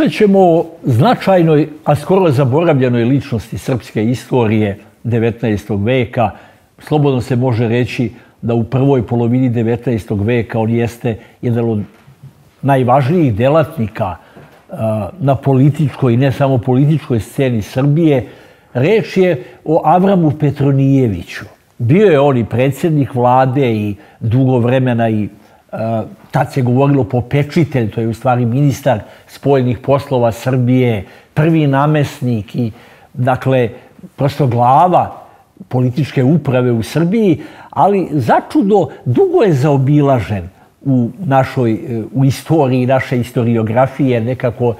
Pričat ćemo o značajnoj, a skoro zaboravljenoj ličnosti srpske istorije 19. veka. Slobodno se može reći da u prvoj polovini 19. veka on jeste jedan od najvažnijih delatnika na političkoj i ne samo političkoj sceni Srbije. Reč je o Avramu Petronijeviću. Bio je on i predsjednik vlade i dugo vremena i Eh, tad se govorilo popečitelj, to je u stvari ministar spojenih poslova Srbije, prvi namesnik i dakle prosto glava političke uprave u Srbiji, ali začudo dugo je zaobilažen u našoj eh, u istoriji naše historiografije nekako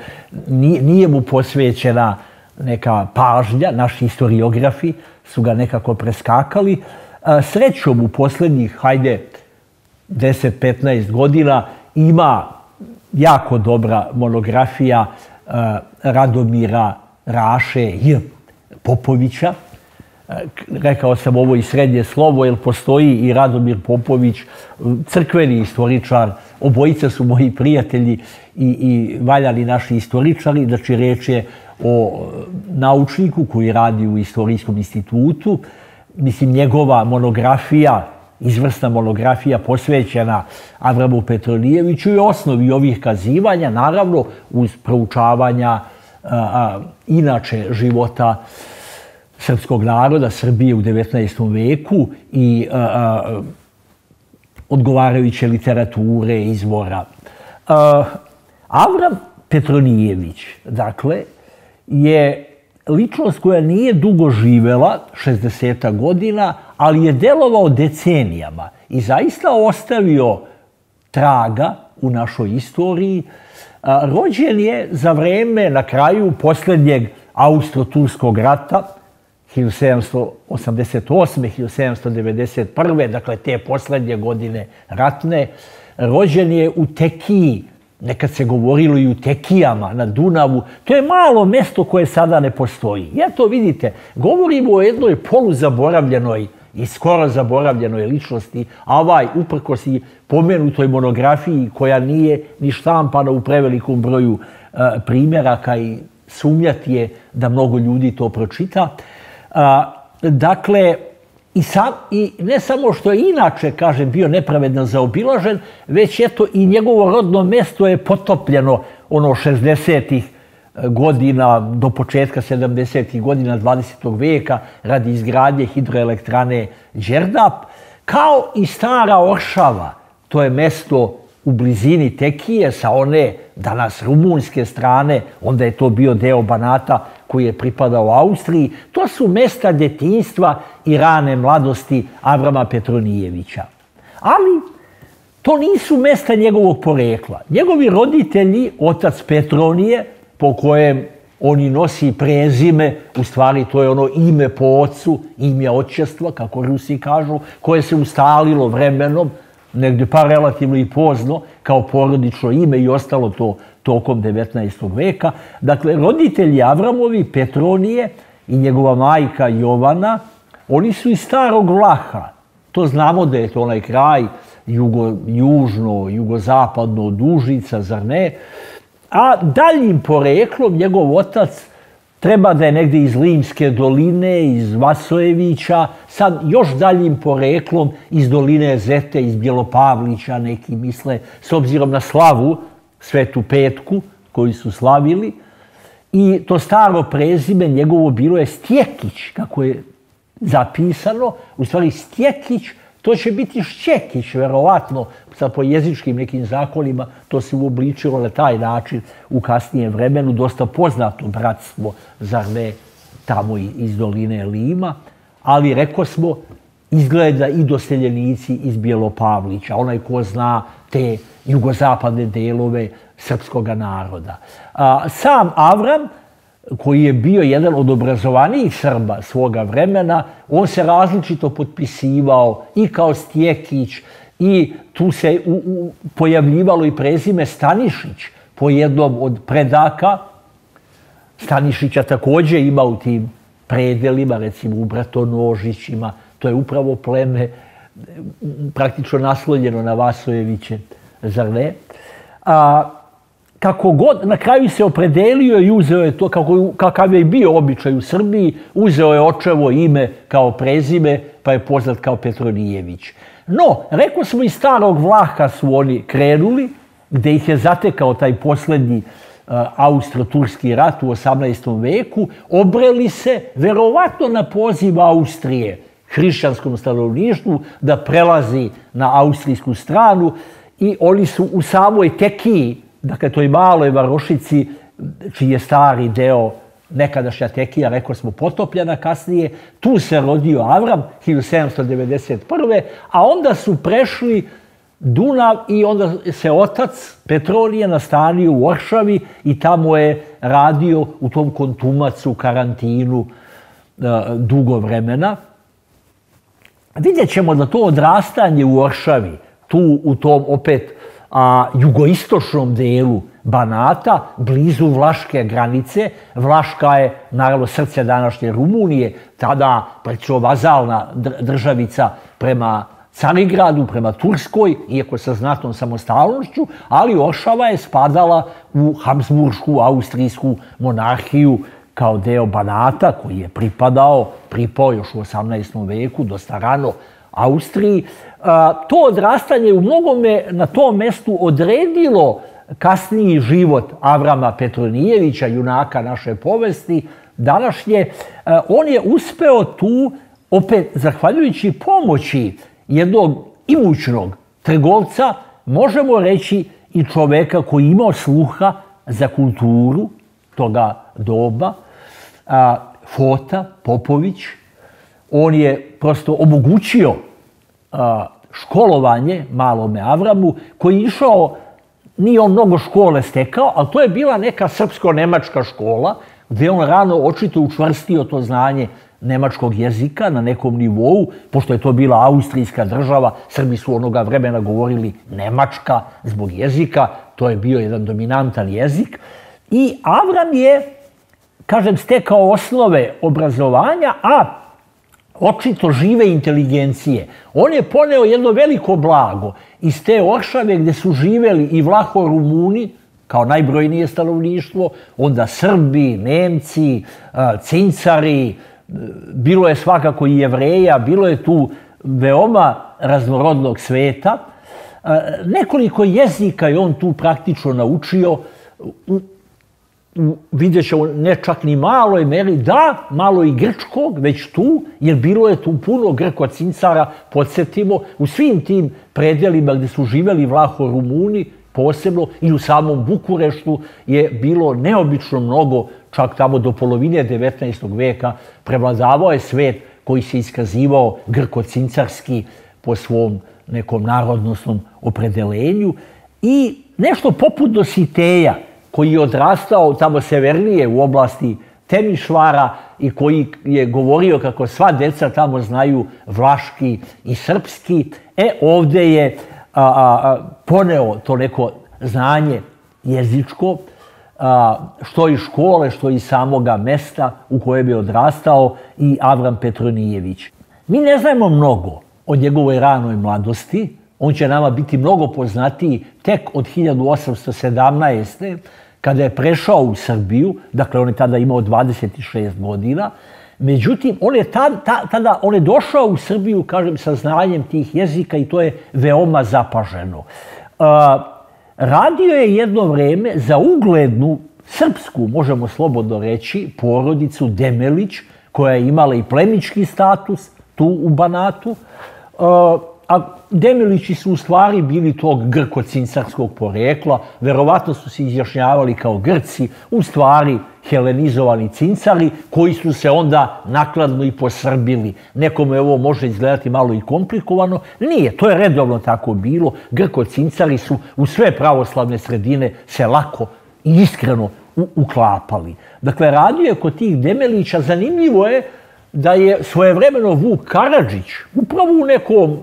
nije nije mu posvećena neka pažnja naši historiografi su ga nekako preskakali. Eh, srećom u posljednjih hajde 10-15 godina ima jako dobra monografija uh, Radomira Raše J. Popovića. Uh, rekao sam ovo i srednje slovo, jer postoji i Radomir Popović, e, crkveni istoričar, obojica su moji prijatelji i, i valjali naši istoričari, znači reč je o naučniku koji radi u Istorijskom institutu. Mislim, njegova monografija izvrsna monografija posvećena Avramu Petronijeviću i osnovi ovih kazivanja, naravno uz proučavanja a, a, inače života srpskog naroda, Srbije u 19. veku i a, a, odgovarajuće literature, izvora. A, Avram Petronijević, dakle, je ličnost koja nije dugo živela, 60 godina, ali je delovao decenijama i zaista ostavio traga u našoj istoriji. Rođen je za vreme na kraju posljednjeg Austro-Turskog rata, 1788. 1791. dakle te posljednje godine ratne, rođen je u Tekiji, nekad se govorilo i u Tekijama na Dunavu, to je malo mesto koje sada ne postoji. Ja to vidite, govorimo o jednoj poluzaboravljenoj i skoro zaboravljenoj ličnosti, a ovaj uprkos i pomenutoj monografiji koja nije ni štampana u prevelikom broju e, primjeraka i sumnjati je da mnogo ljudi to pročita. A, dakle, I, sam, I ne samo što je inače, kažem, bio nepravedno zaobilažen, već eto i njegovo rodno mesto je potopljeno ono 60-ih godina do početka 70-ih godina 20. veka radi izgradnje hidroelektrane Đerdap, kao i stara Oršava, to je mesto u blizini Tekije sa one danas rumunske strane, onda je to bio deo Banata koji je pripadao Austriji, to su mesta djetinjstva i rane mladosti Avrama Petronijevića. Ali to nisu mesta njegovog porekla. Njegovi roditelji, otac Petronije, po kojem oni nosi prezime, u stvari to je ono ime po ocu, ime očestva, kako Rusi kažu, koje se ustalilo vremenom, negdje pa relativno i pozno, kao porodično ime i ostalo to tokom 19. veka. Dakle, roditelji Avramovi, Petronije i njegova majka Jovana, oni su iz starog Vlaha. To znamo da je to onaj kraj jugo, južno, jugozapadno od Užica, zar ne? A daljim poreklom njegov otac treba da je negdje iz Limske doline, iz Vasojevića, sad još daljim poreklom iz doline Zete, iz Bjelopavlića, neki misle, s obzirom na slavu, Svetu Petku, koji su slavili. I to staro prezime njegovo bilo je Stjekić, kako je zapisano. U stvari Stjekić, to će biti Šćekić, verovatno, sa po jezičkim nekim zakonima, to se uobličilo na taj način u kasnijem vremenu, dosta poznato bratstvo, zar ne, tamo iz doline Lima. Ali, reko smo, izgleda i doseljenici iz Bjelopavlića, onaj ko zna te jugozapadne delove srpskog naroda. A, sam Avram, koji je bio jedan od obrazovanijih Srba svoga vremena, on se različito potpisivao i kao Stjekić, i tu se u, u, pojavljivalo i prezime Stanišić po jednom od predaka. Stanišića takođe ima u tim predelima, recimo u Bratonožićima, to je upravo pleme praktično naslonjeno na Vasojeviće, zar ne? A, kako god, na kraju se opredelio i uzeo je to, kako, kakav je bio običaj u Srbiji, uzeo je očevo ime kao prezime, pa je poznat kao Petronijević. No, rekao smo iz starog vlaha su oni krenuli, gde ih je zatekao taj poslednji uh, e, Austro-Turski rat u 18. veku, obreli se verovatno na poziv Austrije, hrišćanskom stanovništvu, da prelazi na austrijsku stranu i oni su u samoj Tekiji, dakle toj maloj varošici, čiji je stari deo nekadašnja Tekija, rekao smo, potopljena kasnije. Tu se rodio Avram, 1791. A onda su prešli Dunav i onda se otac Petrolije nastanio u Oršavi i tamo je radio u tom kontumacu, karantinu, e, dugo vremena. Vidjet ćemo da to odrastanje u Oršavi, tu u tom opet a, jugoistočnom delu Banata, blizu Vlaške granice. Vlaška je, naravno, srce današnje Rumunije, tada prećo vazalna državica prema Carigradu, prema Turskoj, iako sa znatnom samostalnošću, ali Ošava je spadala u Habsburgsku, austrijsku monarhiju kao deo Banata, koji je pripadao, pripao još u 18. veku, dosta rano Austriji. To odrastanje u mnogome na tom mestu odredilo kasniji život Avrama Petronijevića, junaka naše povesti, današnje. On je uspeo tu, opet zahvaljujući pomoći jednog imućnog trgovca, možemo reći i čoveka koji imao sluha za kulturu toga doba, Fota Popović, on je prosto omogućio školovanje malome Avramu, koji je išao, nije on mnogo škole stekao, ali to je bila neka srpsko-nemačka škola, gdje on rano očito učvrstio to znanje nemačkog jezika na nekom nivou, pošto je to bila austrijska država, Srbi su onoga vremena govorili nemačka zbog jezika, to je bio jedan dominantan jezik. I Avram je, kažem, stekao osnove obrazovanja, a očito žive inteligencije. On je poneo jedno veliko blago iz te Oršave gdje su živeli i Vlaho Rumuni, kao najbrojnije stanovništvo, onda Srbi, Nemci, Cincari, e, bilo je svakako i jevreja, bilo je tu veoma raznorodnog sveta. E, nekoliko jezika je on tu praktično naučio, vidjet ćemo ne čak ni malo i meri, da, malo i grčkog, već tu, jer bilo je tu puno grko-cincara, podsjetimo, u svim tim predjelima gdje su živeli vlaho Rumuni, posebno, i u samom Bukureštu je bilo neobično mnogo, čak tamo do polovine 19. veka, prevladavao je svet koji se iskazivao grko-cincarski po svom nekom narodnostnom opredelenju i nešto poput Dositeja, koji je odrastao tamo severnije u oblasti Temišvara i koji je govorio kako sva deca tamo znaju vlaški i srpski. E, ovdje je a, a, a, poneo to neko znanje jezičko, a, što iz škole, što iz samoga mesta u kojem je odrastao i Avram Petronijević. Mi ne znamo mnogo o njegovoj ranoj mladosti, on će nama biti mnogo poznatiji tek od 1817 kada je prešao u Srbiju, dakle on je tada imao 26 godina, međutim on je tad, ta, tada on je došao u Srbiju, kažem, sa znanjem tih jezika i to je veoma zapaženo. Uh, radio je jedno vreme za uglednu srpsku, možemo slobodno reći, porodicu Demelić, koja je imala i plemički status tu u Banatu. Uh, a Demilići su u stvari bili tog grko-cincarskog porekla, verovatno su se izjašnjavali kao Grci, u stvari helenizovani cincari, koji su se onda nakladno i posrbili. Nekome ovo može izgledati malo i komplikovano. Nije, to je redovno tako bilo. Grko-cincari su u sve pravoslavne sredine se lako i iskreno uklapali. Dakle, radio je kod tih Demelića. Zanimljivo je da je svojevremeno Vuk Karadžić, upravo u nekom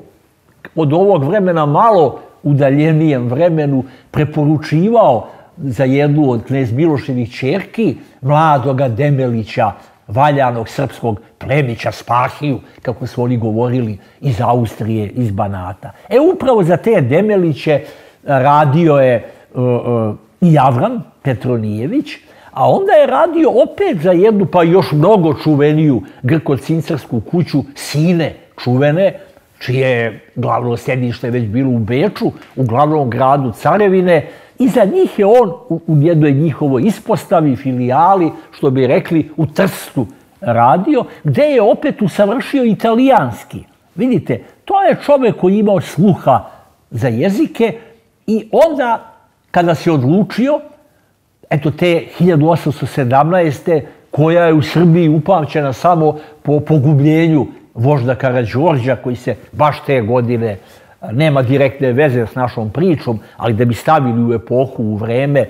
od ovog vremena malo udaljenijem vremenu preporučivao za jednu od knjez Miloševih čerki, mladoga Demelića, valjanog srpskog plemića Spahiju, kako su oni govorili, iz Austrije, iz Banata. E, upravo za te Demeliće e, radio je uh, uh, i Petronijević, a onda je radio opet za jednu, pa još mnogo čuveniju grko-cincarsku kuću Sine čuvene, čije glavno sedište već bilo u Beču, u glavnom gradu Carevine, i za njih je on u jednoj njihovoj ispostavi, filijali, što bi rekli, u Trstu radio, gde je opet usavršio italijanski. Vidite, to je čovek koji imao sluha za jezike i onda kada se odlučio, eto te 1817. koja je u Srbiji upamćena samo po pogubljenju vožda Karadžorđa, koji se baš te godine nema direktne veze s našom pričom, ali da bi stavili u epohu, u vreme,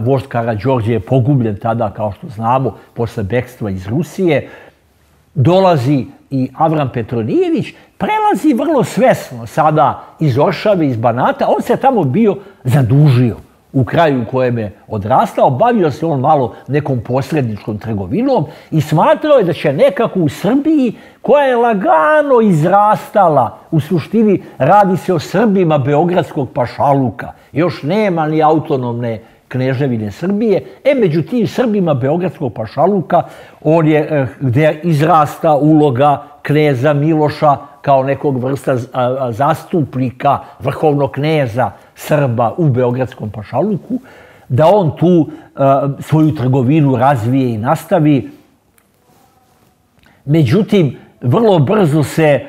vožd Karadžorđe je pogubljen tada, kao što znamo, posle bekstva iz Rusije. Dolazi i Avram Petronijević, prelazi vrlo svesno sada iz Oršave, iz Banata. On se tamo bio zadužio u kraju u kojem je odrastao, bavio se on malo nekom posredničkom trgovinom i smatrao je da će nekako u Srbiji, koja je lagano izrastala, u suštini radi se o Srbima Beogradskog pašaluka, još nema ni autonomne kneževine Srbije, e među tim Srbima Beogradskog pašaluka, on je eh, gdje izrasta uloga kneza Miloša kao nekog vrsta zastupnika vrhovnog kneza Srba u Beogradskom pašaluku, da on tu e, svoju trgovinu razvije i nastavi. Međutim, vrlo brzo se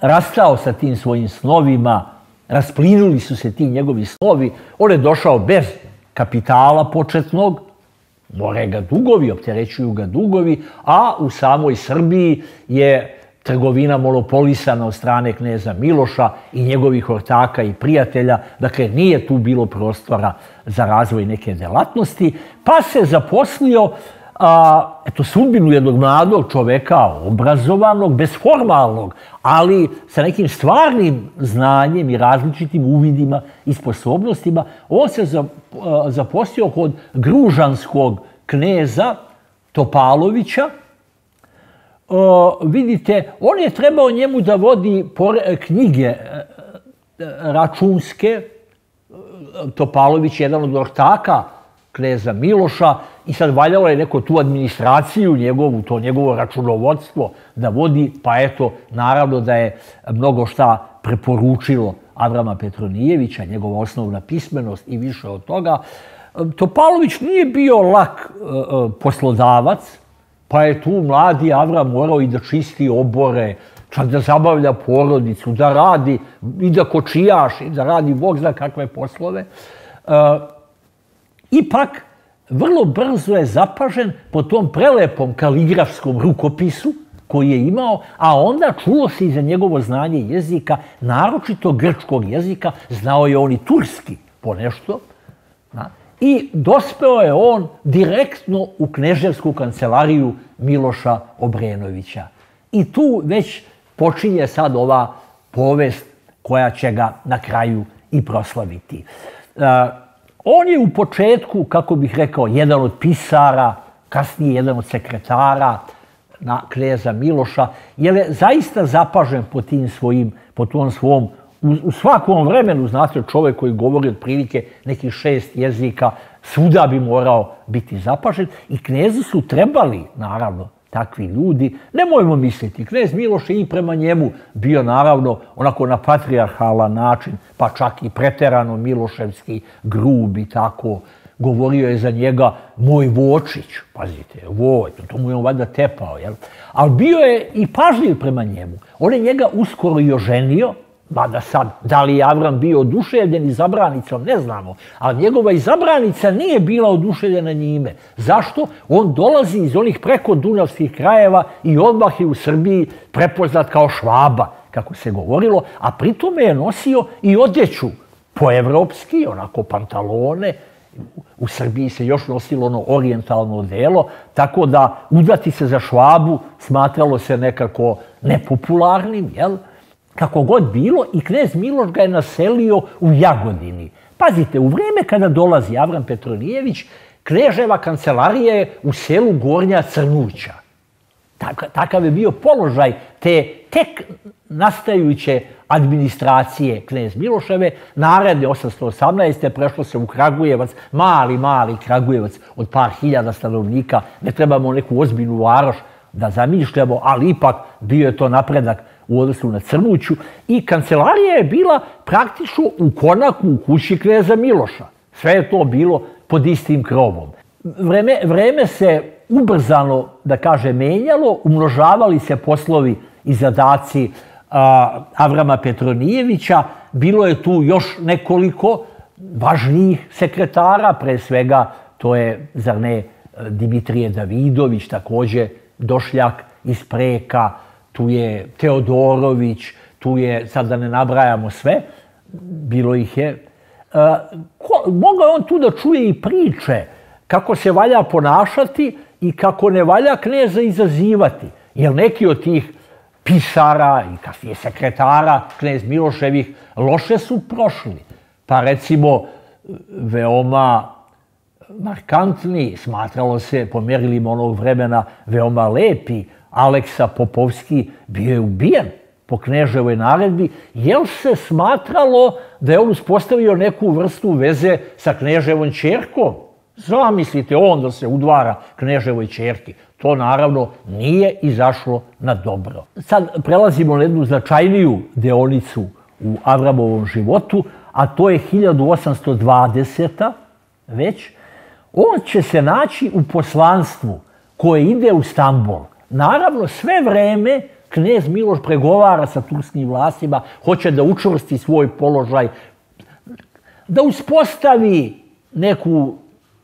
rastao sa tim svojim snovima, rasplinuli su se ti njegovi snovi, on je došao bez kapitala početnog, more ga dugovi, opterećuju ga dugovi, a u samoj Srbiji je trgovina monopolisana od strane kneza Miloša i njegovih ortaka i prijatelja. Dakle, nije tu bilo prostora za razvoj neke delatnosti. Pa se zaposlio a, eto, sudbinu jednog mladog čoveka, obrazovanog, bezformalnog, ali sa nekim stvarnim znanjem i različitim uvidima i sposobnostima. On se zaposlio kod gružanskog kneza Topalovića, o, vidite, on je trebao njemu da vodi pore, knjige e, e računske. E, Topalović je jedan od ortaka kneza Miloša i sad valjalo je neko tu administraciju njegovu, to njegovo računovodstvo da vodi, pa eto, naravno da je mnogo šta preporučilo Avrama Petronijevića, njegova osnovna pismenost i više od toga. E, Topalović nije bio lak poslodavac, Pa je tu mladi Avram morao i da čisti obore, čak da zabavlja porodicu, da radi i da kočijaš i da radi Bog zna kakve poslove. E, ipak, vrlo brzo je zapažen po tom prelepom kaligrafskom rukopisu koji je imao, a onda čulo se i za njegovo znanje jezika, naročito grčkog jezika, znao je on i turski po nešto i dospeo je on direktno u kneževsku kancelariju Miloša Obrenovića. I tu već počinje sad ova povest koja će ga na kraju i proslaviti. E, on je u početku, kako bih rekao, jedan od pisara, kasnije jedan od sekretara na kneza Miloša, jer je zaista zapažen po tim svojim, po tom svom u svakom vremenu, znate, čovjek koji govori od prilike nekih šest jezika, svuda bi morao biti zapažen i knezi su trebali, naravno, takvi ljudi. Nemojmo misliti, knez Miloš je i prema njemu bio, naravno, onako na patrijarhalan način, pa čak i preterano Miloševski, grub i tako, govorio je za njega moj vočić, pazite, voj, to, to mu je on valjda tepao, jel? Ali bio je i pažljiv prema njemu. On je njega uskoro i oženio, Mada sad, da li je Avram bio oduševljen izabranicom, ne znamo. Ali njegova izabranica nije bila oduševljena njime. Zašto? On dolazi iz onih preko Dunavskih krajeva i odmah je u Srbiji prepoznat kao švaba, kako se govorilo, a pritome je nosio i odjeću po-evropski, onako pantalone, u Srbiji se još nosilo ono orijentalno delo, tako da udati se za švabu smatralo se nekako nepopularnim, jel'? Kako god bilo, i knez Miloš ga je naselio u Jagodini. Pazite, u vrijeme kada dolazi Avram Petronijević, kneževa kancelarija je u selu Gornja Crnuća. Takav je bio položaj te tek nastajuće administracije knez Miloševe. Naredne 818. prešlo se u Kragujevac, mali, mali Kragujevac od par hiljada stanovnika. Ne trebamo neku ozbiljnu varoš da zamišljamo, ali ipak bio je to napredak u odnosu na Crnuću. I kancelarija je bila praktično u konaku u kući kneza Miloša. Sve je to bilo pod istim krovom. Vreme, vreme se ubrzano, da kaže, menjalo, umnožavali se poslovi i zadaci a, Avrama Petronijevića. Bilo je tu još nekoliko važnijih sekretara, pre svega to je, zar ne, Dimitrije Davidović, također došljak iz Preka, tu je Teodorović, tu je, sad da ne nabrajamo sve, bilo ih je. E, ko, mogao on tu da čuje i priče kako se valja ponašati i kako ne valja kneza izazivati. Jer neki od tih pisara i kasnije sekretara knez Miloševih loše su prošli. Pa recimo veoma markantni, smatralo se po mjerilima onog vremena veoma lepi, Aleksa Popovski bio je ubijen po kneževoj naredbi, jel se smatralo da je on uspostavio neku vrstu veze sa kneževom čerkom. Zamislite, on da se udvara kneževoj čerki. To naravno nije izašlo na dobro. Sad prelazimo na jednu značajniju deonicu u Avramovom životu, a to je 1820. već. On će se naći u poslanstvu koje ide u Stambol. Naravno, sve vreme knez Miloš pregovara sa turskim vlastima, hoće da učvrsti svoj položaj, da uspostavi neku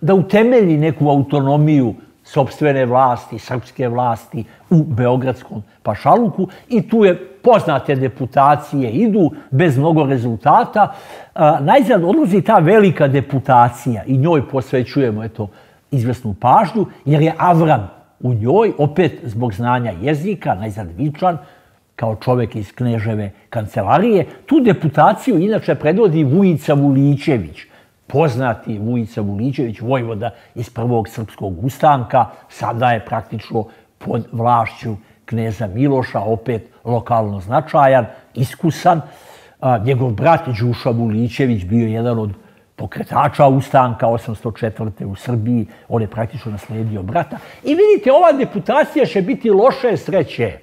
da utemelji neku autonomiju sobstvene vlasti, srpske vlasti u Beogradskom pašaluku i tu je poznate deputacije idu bez mnogo rezultata. Najzad odlazi ta velika deputacija i njoj posvećujemo eto, izvesnu pažnju jer je Avram u njoj, opet zbog znanja jezika, najzad Vičan, kao čovek iz Kneževe kancelarije. Tu deputaciju inače predvodi Vujica Vulićević, poznati Vujica Vulićević, vojvoda iz prvog srpskog ustanka, sada je praktično pod vlašću kneza Miloša, opet lokalno značajan, iskusan a, Njegov brat Đuša Vulićević bio jedan od pokretača ustanka 804. u Srbiji. On je praktično nasledio brata. I vidite, ova deputacija će biti loše sreće.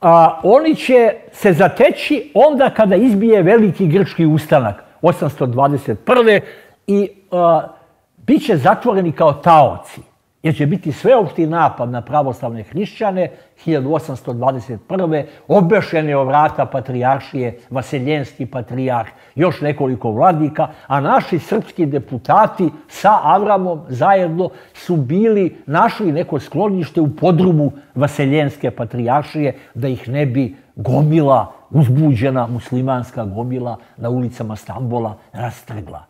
A, oni će se zateći onda kada izbije veliki grčki ustanak. 821. i a, bit će zatvoreni kao taoci, jer će biti sveopšti napad na pravoslavne hrišćane 1821. obešene o vrata patrijaršije, vaseljenski patrijarh, još nekoliko vladika, a naši srpski deputati sa Avramom zajedno su bili, našli neko sklonište u podrumu vaseljenske patrijaršije da ih ne bi gomila uzbuđena muslimanska gomila na ulicama Stambola rastrgla.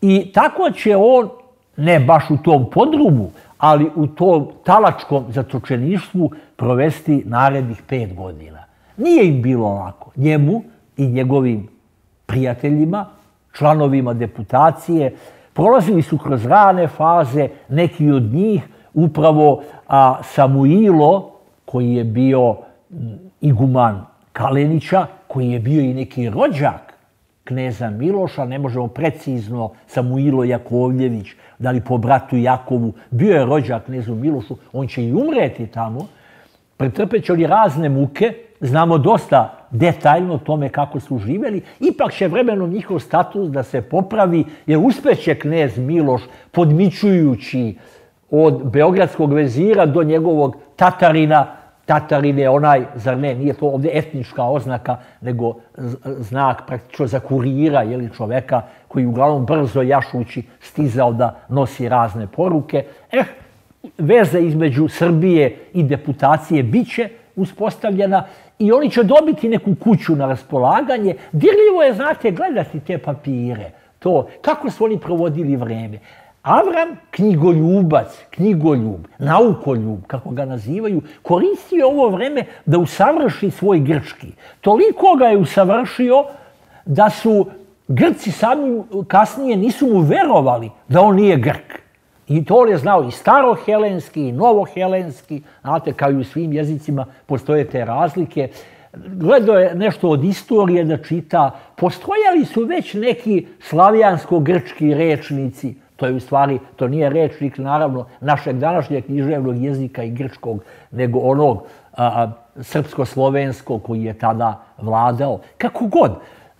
I tako će on, ne baš u tom podrumu, ali u tom talačkom zatočeništvu provesti narednih pet godina. Nije im bilo lako. Njemu i njegovim prijateljima, članovima deputacije, prolazili su kroz rane faze, neki od njih, upravo a, Samuilo, koji je bio iguman Kalenića, koji je bio i neki rođak kneza Miloša, ne možemo precizno, Samuilo Jakovljević, da li po bratu Jakovu, bio je rođak knezu Milošu, on će i umreti tamo, pretrpeće li razne muke, znamo dosta detaljno o tome kako su živjeli, ipak će vremenom njihov status da se popravi, jer uspeće knez Miloš podmičujući od Beogradskog vezira do njegovog Tatarina, Tatarin je onaj, zar ne, nije to ovdje etnička oznaka, nego znak praktično za kurira jeli, čoveka koji uglavnom brzo jašući stizao da nosi razne poruke. Eh, veze između Srbije i deputacije biće uspostavljena i oni će dobiti neku kuću na raspolaganje. Dirljivo je, znate, gledati te papire, to, kako su oni provodili vreme. Avram, knjigoljubac, knjigoljub, naukoljub, kako ga nazivaju, koristio ovo vreme da usavrši svoj grčki. Toliko ga je usavršio da su Grci sami kasnije nisu mu verovali da on nije Grk. I to on je znao i starohelenski i novohelenski, znate, kao i u svim jezicima postoje te razlike. gledao je nešto od istorije da čita. Postojali su već neki slavijansko-grčki rečnici. To je u stvari, to nije rečnik, naravno, našeg današnjeg književnog jezika i grčkog, nego onog srpsko-slovenskog koji je tada vladao. Kako god.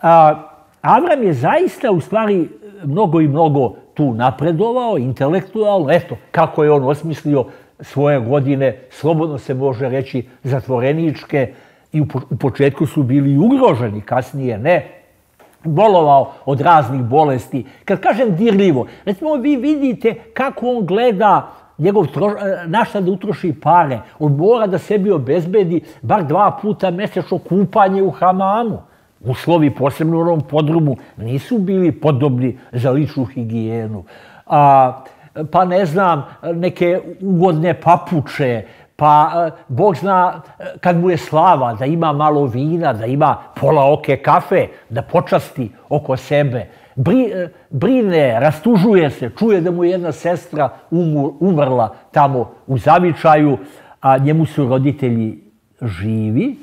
A, Avram je zaista u stvari mnogo i mnogo tu napredovao, intelektualno. Eto, kako je on osmislio svoje godine, slobodno se može reći, zatvoreničke i u početku su bili ugroženi, kasnije ne, bolovao od raznih bolesti. Kad kažem dirljivo, recimo vi vidite kako on gleda njegov troš, e, našta da utroši pare. On mora da sebi obezbedi bar dva puta mesečno kupanje u hamamu. Uslovi, posebno u onom podrumu, nisu bili podobni za ličnu higijenu. A, pa ne znam, neke ugodne papuče, pa e, Bog zna e, kad mu je slava, da ima malo vina, da ima pola oke kafe, da počasti oko sebe. Bri, e, brine, rastužuje se, čuje da mu je jedna sestra umrla tamo u zavičaju, a njemu su roditelji živi,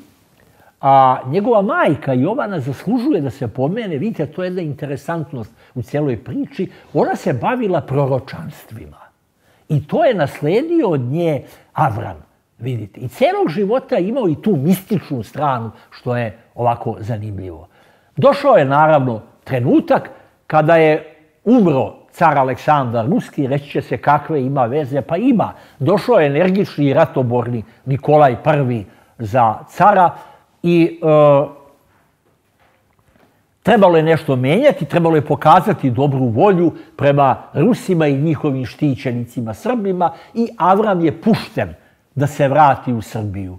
A njegova majka Jovana zaslužuje da se pomene, vidite, to je jedna interesantnost u cijeloj priči, ona se bavila proročanstvima. I to je nasledio od nje Avram, vidite. I celog života imao i tu mističnu stranu, što je ovako zanimljivo. Došao je naravno trenutak kada je umro car Aleksandar Ruski, reći će se kakve ima veze, pa ima. Došao je energični i ratoborni Nikolaj I za cara, i e, trebalo je nešto menjati, trebalo je pokazati dobru volju prema Rusima i njihovim štićenicima Srbima i Avram je pušten da se vrati u Srbiju.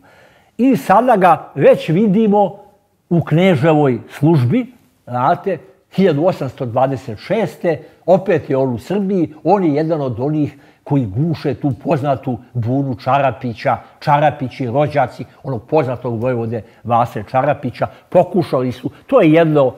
I sada ga već vidimo u kneževoj službi, znate, 1826. opet je on u Srbiji, on je jedan od onih koji guše tu poznatu bunu Čarapića, Čarapići, rođaci onog poznatog vojvode Vase Čarapića, pokušali su, to je jedno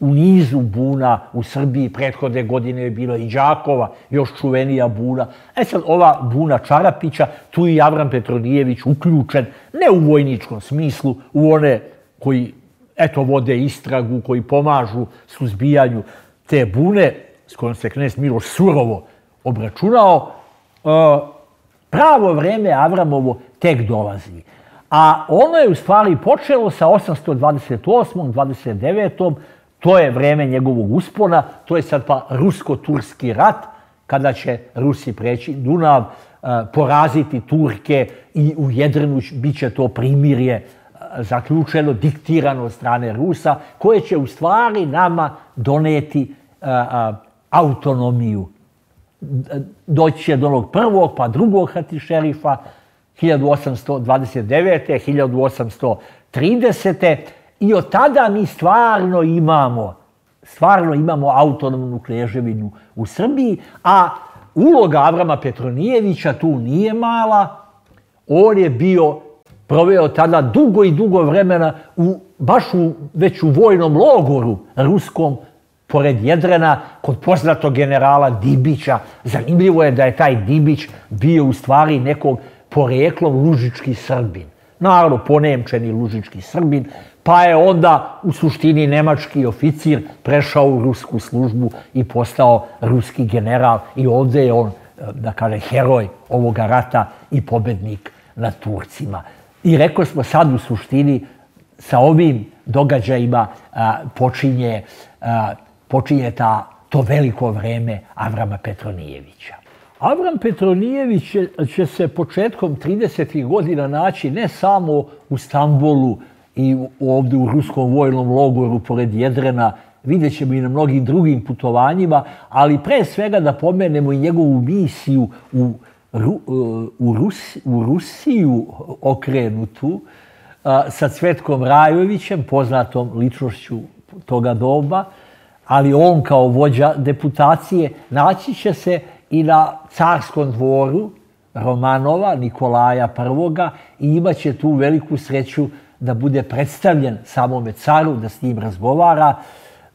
u nizu buna u Srbiji, prethodne godine je bila i Đakova, još čuvenija buna. E sad, ova buna Čarapića, tu je Javran Petronijević uključen, ne u vojničkom smislu, u one koji, eto, vode istragu, koji pomažu suzbijanju te bune, s kojom se knez Miloš surovo obračunao, e, pravo vreme Avramovo tek dolazi. A ono je u stvari počelo sa 828. 29. To je vreme njegovog uspona. To je sad pa rusko-turski rat, kada će Rusi preći Dunav, eh, poraziti Turke i u Jedrnuć bit će to primirje eh, zaključeno, diktirano od strane Rusa, koje će u stvari nama doneti eh, autonomiju doći će do onog prvog, pa drugog hati šerifa, 1829. 1830. I od tada mi stvarno imamo, stvarno imamo autonomnu knježevinu u Srbiji, a uloga Avrama Petronijevića tu nije mala. On je bio, proveo tada dugo i dugo vremena u, baš u, već u vojnom logoru ruskom, pored Jedrena, kod poznatog generala Dibića. Zanimljivo je da je taj Dibić bio u stvari nekog poreklom lužički srbin. Naravno, ponemčeni lužički srbin, pa je onda u suštini nemački oficir prešao u rusku službu i postao ruski general. I ovdje je on, eh, da kaže, heroj ovoga rata i pobednik nad Turcima. I rekao smo sad u suštini sa ovim događajima a, počinje a, počinje ta, to veliko vreme Avrama Petronijevića. Avram Petronijević će, će se početkom 30. godina naći ne samo u Stambolu i ovdje u ruskom vojnom logoru pored Jedrena, vidjet ćemo i na mnogim drugim putovanjima, ali pre svega da pomenemo i njegovu misiju u, Ru, e, u, Rus, u Rusiju okrenutu e, sa Cvetkom Rajovićem, poznatom ličnošću toga doba, ali on kao vođa deputacije naći će se i na carskom dvoru Romanova, Nikolaja I. i imaće tu veliku sreću da bude predstavljen samome caru, da s njim razgovara.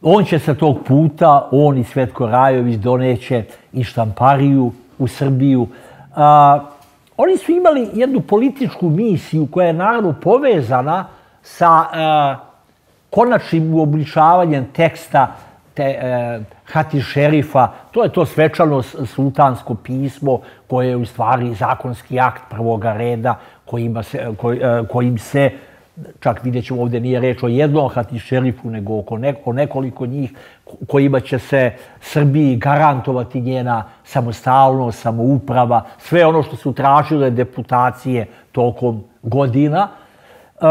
On će sa tog puta, on i Svetko Rajović doneće i štampariju u Srbiju. A, oni su imali jednu političku misiju koja je naravno povezana sa e, konačnim uobličavanjem teksta te, e, Hati šerifa, to je to svečano sultansko pismo koje je u stvari zakonski akt prvoga reda kojima se, koj, e, kojim se, čak vidjet ćemo ovdje nije reč o jednom Hati šerifu, nego oko neko, nekoliko njih kojima će se Srbiji garantovati njena samostalnost, samouprava, sve ono što su tražile deputacije tokom godina. E,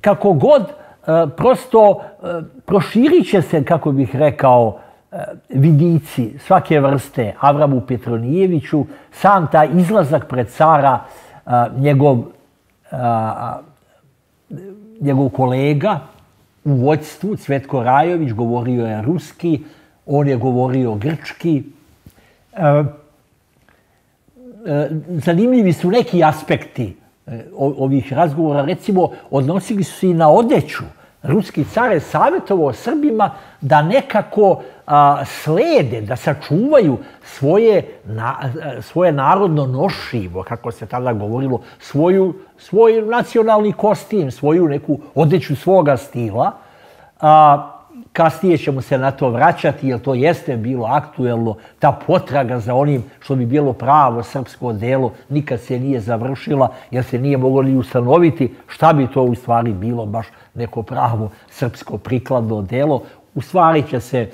kako god, E, prosto e, proširit će se, kako bih rekao, e, vidici svake vrste Avramu Petronijeviću, sam taj izlazak pred cara, e, njegov, e, njegov kolega u vođstvu, Cvetko Rajović, govorio je ruski, on je govorio grčki. E, e, zanimljivi su neki aspekti e, ovih razgovora, recimo, odnosili su se i na odeću ruski car je savjetovao Srbima da nekako a, slede, da sačuvaju svoje, na, e, svoje narodno nošivo, kako se tada govorilo, svoju, svoj nacionalni kostim, svoju neku odeću svoga stila. A, kasnije ćemo se na to vraćati, jer to jeste bilo aktuelno, ta potraga za onim što bi bilo pravo srpsko delo nikad se nije završila, jer se nije moglo ni ustanoviti šta bi to u stvari bilo baš neko pravo srpsko prikladno delo. U stvari će se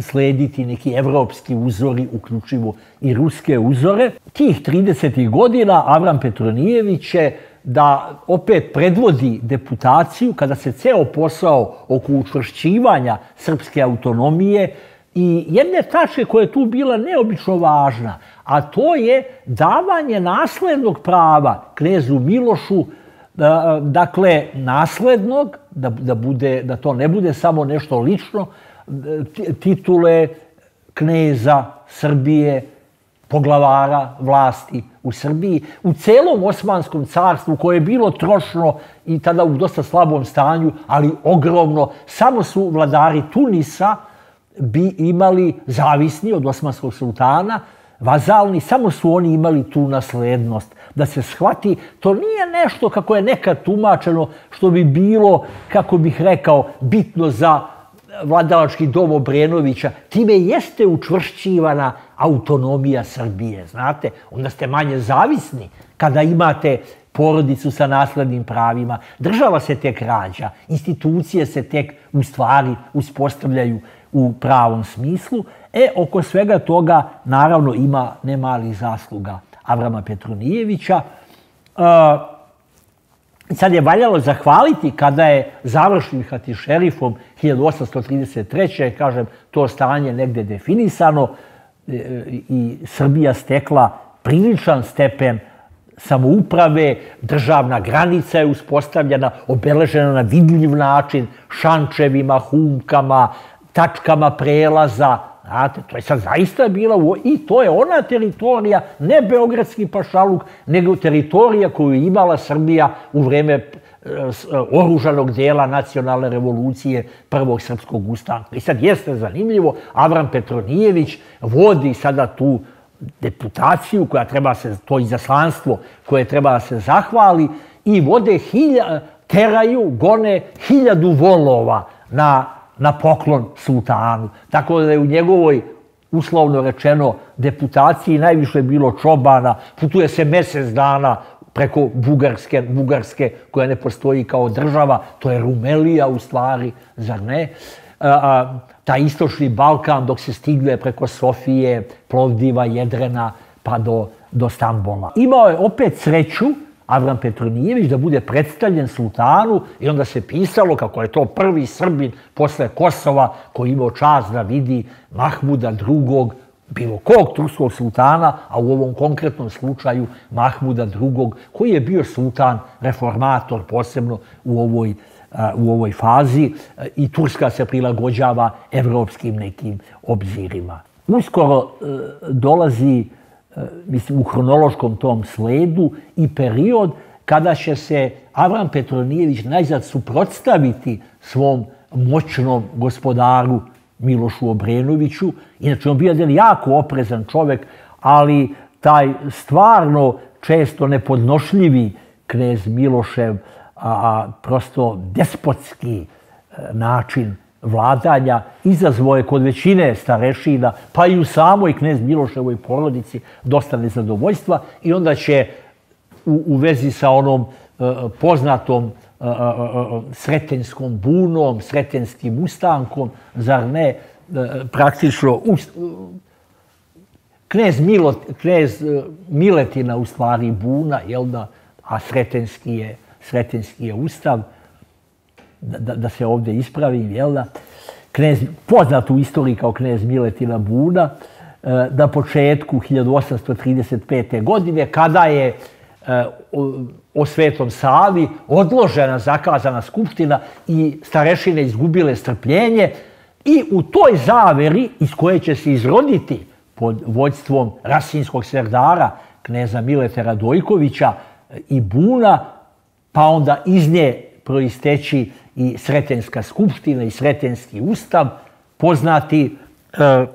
slediti neki evropski uzori, uključivo i ruske uzore. Tih 30. godina Avram Petronijević je da opet predvodi deputaciju kada se ceo posao oko učvršćivanja srpske autonomije i jedne tačke koja je tu bila neobično važna, a to je davanje naslednog prava knezu Milošu, dakle, naslednog, da, da, bude, da to ne bude samo nešto lično, titule kneza Srbije, poglavara vlasti u Srbiji, u celom Osmanskom carstvu koje je bilo trošno i tada u dosta slabom stanju, ali ogromno, samo su vladari Tunisa bi imali zavisni od Osmanskog sultana, vazalni, samo su oni imali tu naslednost. Da se shvati, to nije nešto kako je nekad tumačeno, što bi bilo, kako bih rekao, bitno za vladalački dom Obrenovića, time jeste učvršćivana autonomija Srbije, znate? Onda ste manje zavisni kada imate porodicu sa naslednim pravima. Država se tek rađa, institucije se tek u stvari uspostavljaju u pravom smislu. E, oko svega toga, naravno, ima nemali zasluga Avrama Petronijevića. Uh, Sad je valjalo zahvaliti kada je završen hati šerifom 1833. kažem, to stanje negde definisano e, i Srbija stekla priličan stepen samouprave, državna granica je uspostavljena, obeležena na vidljiv način, šančevima, humkama, tačkama prelaza, Znate, to je sad zaista bila u... i to je ona teritorija, ne Beogradski pašaluk, nego teritorija koju je imala Srbija u vreme e, e, oružanog dela nacionalne revolucije prvog srpskog ustanka. I sad jeste zanimljivo, Avram Petronijević vodi sada tu deputaciju koja treba se, to izaslanstvo koje treba da se zahvali i vode hilja, teraju, gone hiljadu volova na na poklon sultanu. Tako da je u njegovoj, uslovno rečeno, deputaciji najviše bilo čobana. Putuje se mjesec dana preko Bugarske, Bugarske koja ne postoji kao država. To je Rumelija u stvari, zar ne? A, a, ta istočni Balkan dok se stigle preko Sofije, Plovdiva, Jedrena pa do, do Stambola. Imao je opet sreću Avram Petronijević da bude predstavljen sultanu i onda se pisalo kako je to prvi Srbin posle Kosova koji imao čast da vidi Mahmuda drugog bilo kog turskog sultana, a u ovom konkretnom slučaju Mahmuda II. koji je bio sultan, reformator posebno u ovoj, u ovoj fazi i Turska se prilagođava evropskim nekim obzirima. Uskoro e, dolazi Eh, mislim, u hronološkom tom sledu i period kada će se Avram Petronijević najzad suprotstaviti svom moćnom gospodaru Milošu Obrenoviću. Inače, on bio jedan jako oprezan čovek, ali taj stvarno često nepodnošljivi knez Milošev a, a prosto despotski eh, način vladanja izazvo je kod većine starešina, pa i u samoj knez Miloševoj porodici dosta nezadovoljstva i onda će u, u vezi sa onom uh, poznatom uh, uh, sretenskom bunom, sretenskim ustankom, zar ne, uh, praktično uh, knez, Milo, knez uh, Miletina u stvari buna, jel da, a sretenski je, sretenski je ustav, da, da, da se ovdje ispravim, jel da, knez, poznat u istoriji kao knez Miletina Buna, eh, na početku 1835. godine, kada je eh, o Svetom Savi odložena zakazana skupština i starešine izgubile strpljenje i u toj zaveri iz koje će se izroditi pod vođstvom Rasinskog serdara, kneza Mileta Radojkovića i Buna, pa onda iz nje proisteći i Sretenska skupština i Sretenski ustav, poznati e,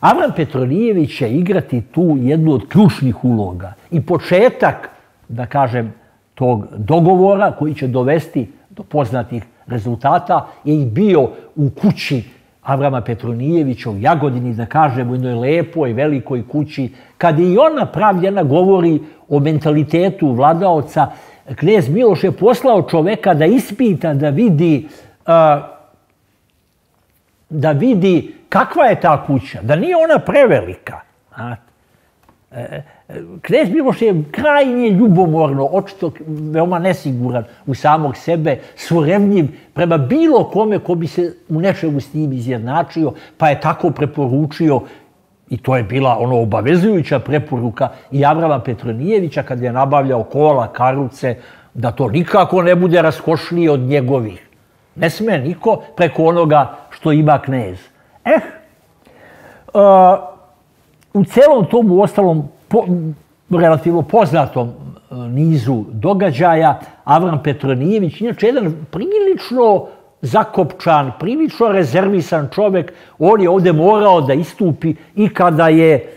Avram Petronijević će igrati tu jednu od ključnih uloga i početak, da kažem, tog dogovora koji će dovesti do poznatih rezultata je i bio u kući Avrama Petronijevića u Jagodini, da kažem, u jednoj lepoj, velikoj kući. Kad je i ona pravljena, govori o mentalitetu vladaoca, knjez Miloš je poslao čoveka da ispita, da vidi, da vidi kakva je ta kuća, da nije ona prevelika. E, e, Knez Miloš je krajnje ljubomorno, očito veoma nesiguran u samog sebe, surevnjiv prema bilo kome ko bi se u nečemu s njim izjednačio, pa je tako preporučio I to je bila ono obavezujuća preporuka i Avrama Petronijevića kad je nabavljao kola, karuce, da to nikako ne bude raskošnije od njegovih. Ne sme niko preko onoga što ima knez. Eh, uh, u celom tom u ostalom po, relativno poznatom uh, nizu događaja, Avram Petronijević, inače jedan prilično zakopčan, prilično rezervisan čovjek, on je ovdje morao da istupi i kada je,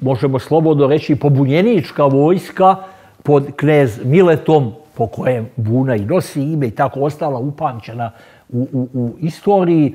možemo slobodno reći, pobunjenička vojska pod knez Miletom, po kojem Buna i nosi ime i tako ostala upamćena u, u, u istoriji,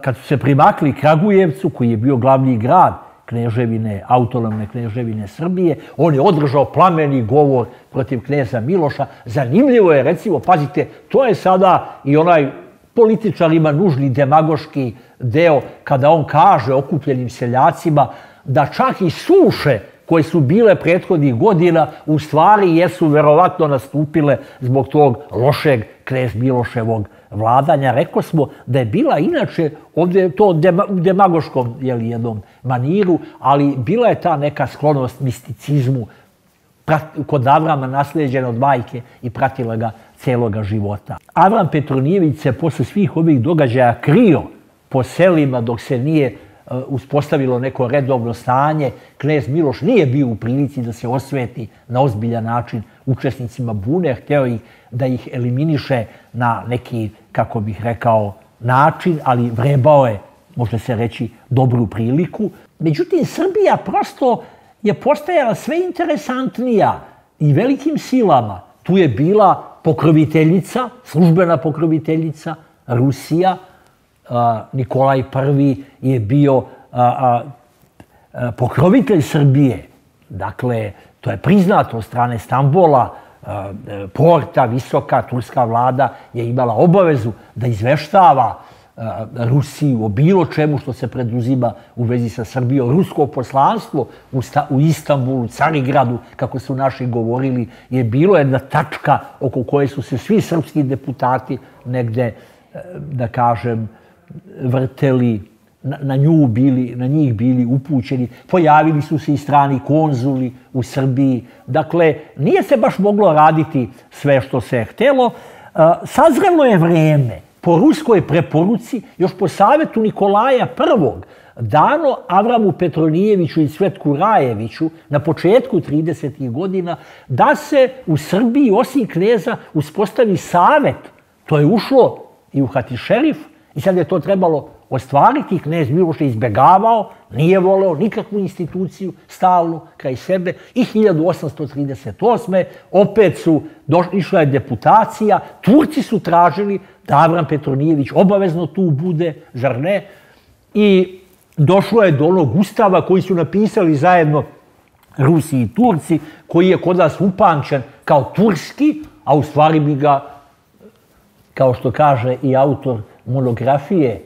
kad su se primakli Kragujevcu, koji je bio glavni grad kneževine, autonomne kneževine Srbije. On je održao plameni govor protiv kneza Miloša. Zanimljivo je, recimo, pazite, to je sada i onaj političar ima nužni demagoški deo kada on kaže okupljenim seljacima da čak i suše koje su bile prethodnih godina u stvari jesu verovatno nastupile zbog tog lošeg knez Miloševog vladanja. Rekao smo da je bila inače ovdje to u demagoškom jeli, jednom maniru, ali bila je ta neka sklonost misticizmu kod Avrama nasljeđena od majke i pratila ga celoga života. Avram Petronijević se posle svih ovih događaja krio po selima dok se nije Eh, uspostavilo neko redovno stanje. Knez Miloš nije bio u prilici da se osveti na ozbiljan način učesnicima bune, hteo ih da ih eliminiše na neki, kako bih rekao, način, ali vrebao je, može se reći, dobru priliku. Međutim, Srbija prosto je postajala sve interesantnija i velikim silama. Tu je bila pokroviteljica, službena pokroviteljica, Rusija, Nikolaj I je bio a pokrovitelj Srbije. Dakle, to je priznato od strane Stambola, e, Porta, visoka turska vlada je imala obavezu da izveštava Rusiju o bilo čemu što se preduzima u vezi sa Srbijom. Rusko poslanstvo u, u Istanbulu, Carigradu, kako su naši govorili, je bilo jedna tačka oko koje su se svi srpski deputati negde, e, da kažem, vrteli, na, na nju bili, na njih bili upućeni. Pojavili su se i strani konzuli u Srbiji. Dakle, nije se baš moglo raditi sve što se je htelo. E, sazrelo je vreme po ruskoj preporuci, još po savetu Nikolaja I, dano Avramu Petronijeviću i Svetku Rajeviću na početku 30. godina da se u Srbiji osim kneza uspostavi savet. To je ušlo i u Hatišerif, I sad je to trebalo ostvariti. Knez Miloš je izbegavao, nije voleo nikakvu instituciju stalnu kraj sebe. I 1838. opet su išla je deputacija. Turci su tražili da Avram Petronijević obavezno tu bude, zar ne? I došlo je do onog ustava koji su napisali zajedno Rusi i Turci, koji je kod nas upančen kao turski, a u stvari bi ga, kao što kaže i autor monografije